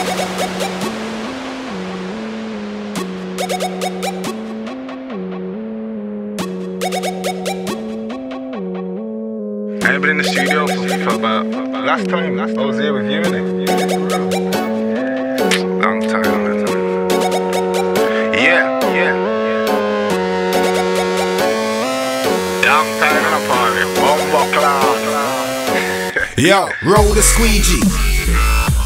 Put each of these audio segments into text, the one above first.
I ain't been in the studio for, for about last time. I was here with you, innit? Long time, long. Yeah, yeah. Long time in a party. Bumbo clock. Yo, roll the squeegee.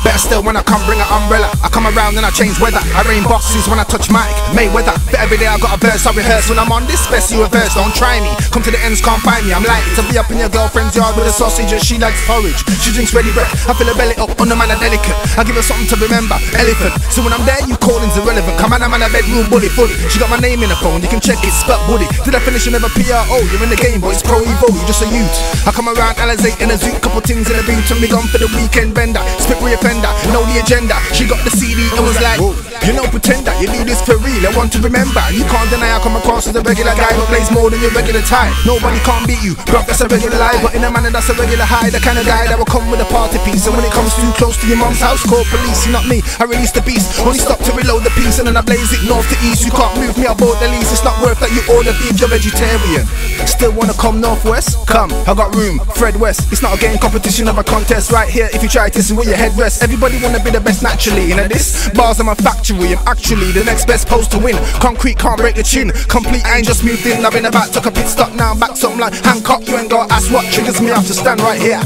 Better still when I come bring an umbrella. I come around and I change weather. I rain boxes when I touch mic. Mayweather. But every day I got a verse I rehearse. When I'm on this best you reverse. Don't try me. Come to the ends, can't find me. I'm like to be up in your girlfriend's yard with a sausage and she likes porridge. She drinks ready bread. I fill her belly up on the man delicate. I give her something to remember. Elephant. So when I'm there, you calling's irrelevant. Come on, I'm in a bedroom bully fully. She got my name in the phone. You can check it. Spelt Woody. Did I finish another PRO? You're in the game, but it's pro evo. You just a youth. I come around Alizé in a zoot. Couple things in a boot. And me gone for the weekend bender. Spit re-offender. Know the agenda. She got the CD and was like, You know, that you do this for real. I want to remember. You can't deny I come across as a regular guy who plays more than your regular type. Nobody can't beat you, bro. That's a regular lie, but in a manner that's a regular high. The kind of guy that will come with a party piece. And when it comes too close to your mom's house, call police. You not me. I release the beast. Only stop to reload the piece and then I blaze it north to east. You can't move me aboard the lease. It's not worth that you order beef. You're vegetarian. Still wanna come northwest? Come, I got room. Fred West. It's not a game competition of a contest right here. If you try this is where your head rests. Everybody wanna be the best naturally. And this bars are my factory. I'm actually the next best post to win. Concrete can't break the chin. Complete, I ain't just moved in. I've been about, took a pit stop now. I'm back something like Hancock. You ain't got ask what triggers me off to stand right here.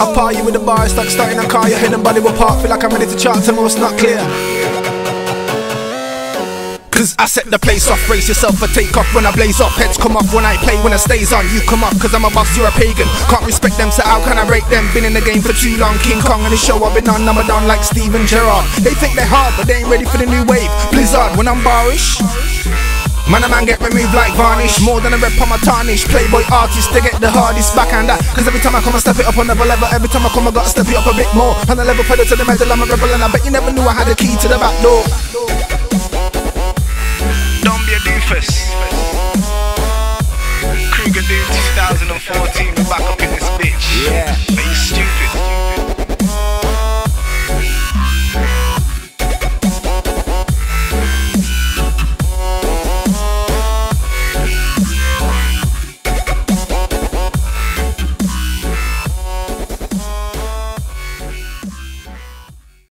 I par you with the bar, it's like starting a car. Your head and body will part. Feel like I'm ready to chart. Tell what's not clear. Cause I set the place off, brace yourself for takeoff when I blaze off. Heads come off when I play, when it stays on. You come up, cause I'm a boss, you're a pagan. Can't respect them, so how can I rate them? Been in the game for too long. King Kong and the show I've been on, a don like Steven Gerrard. They think they're hard, but they ain't ready for the new wave. Blizzard, when I'm barish. Man, a man get removed like varnish. More than a rep on my tarnish. Playboy artist, they get the hardest backhand that. Cause every time I come, I step it up on another level. Every time I come, I gotta step it up a bit more. On the level pedal to the metal, I'm a rebel, and I bet you never knew I had a key to the back door.